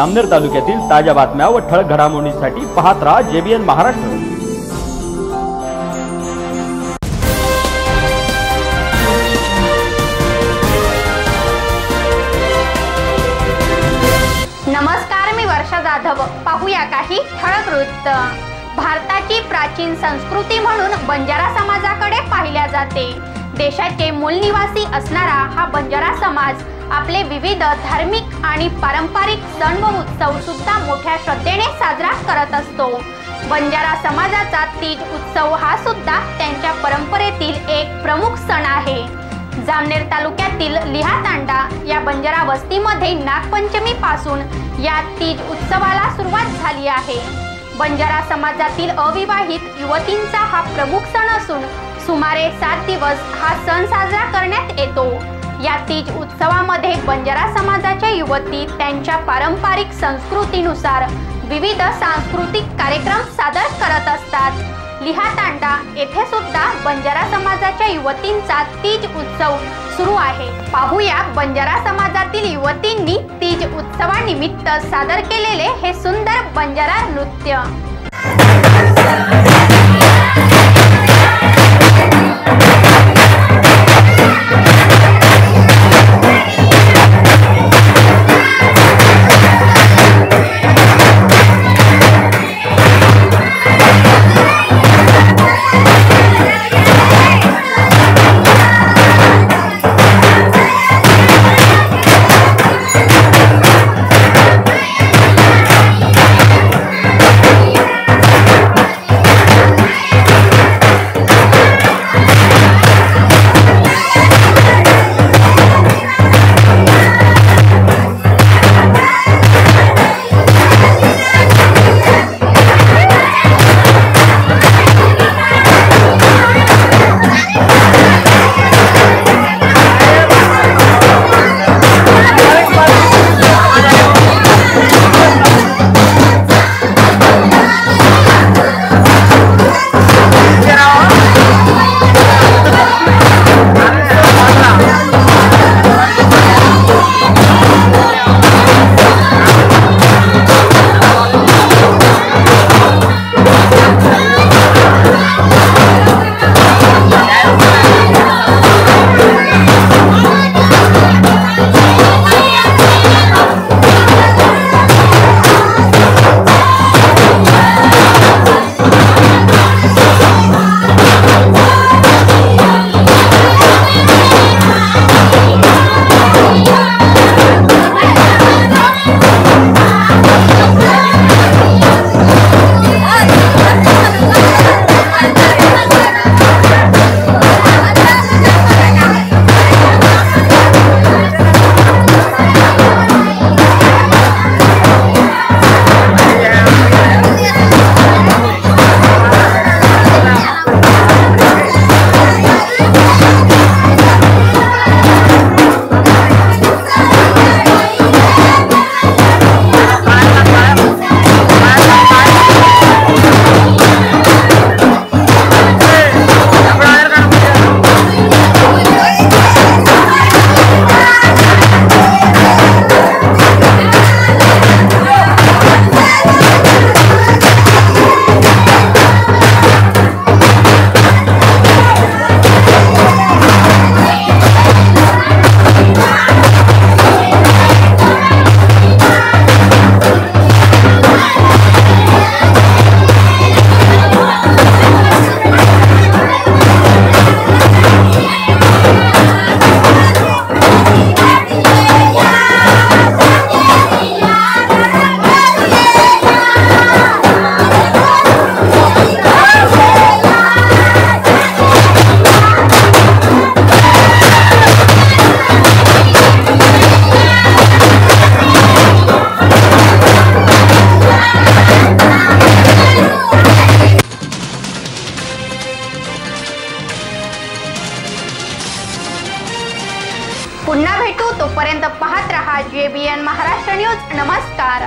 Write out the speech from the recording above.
अमनेर तालुक्यातील ताज्या बातम्या व ठळक घडामोडींसाठी पाहत राहा जेबीएन महाराष्ट्र. नमस्कार मी वर्षा जाधव. पाहूया काही ठळक वृत्त. भारताची प्राचीन संस्कृती म्हणून बंजारा समाजाकडे पाहिल्या जाते. देशाचे मूलनिवासी असणारा हा बंजारा समाज आपले विविध धार्मिक आणि पारंपरिक सण व उत्सव सुद्धा मोठ्या श्रद्धेने साजरा करत असतो. बंजारा समाजाचा तीज उत्सव हा सुद्धा त्यांच्या परंपरेतील एक प्रमुख सण आहे. जामनेर तालुक्यातील लिहातांडा या बंजारा वस्तीमध्ये नागपंचमी पासून या तीज उत्सवाला सुरुवात झाली आहे. बंजारा समाजातील अविवाहित युवतींचा हा प्रमुख सण असून सुमारे सात दिवस हा सण साजरा करण्यात येतो. या तीज उत्सवामध्ये बंजारा समाजाच्या युवती त्यांच्या पारंपरिक संस्कृतीनुसार विविध सांस्कृतिक कार्यक्रम सादर करत असतात. लिहातांडा येथे सुद्धा बंजारा समाजाच्या युवतींचा तीज उत्सव सुरू आहे. पाहूया बंजारा समाजातील युवतींनी तीज उत्सवानिमित्त सादर केलेले हे सुंदर बंजारा नृत्य. you एबीएन महाराष्ट्र न्यूज नमस्कार.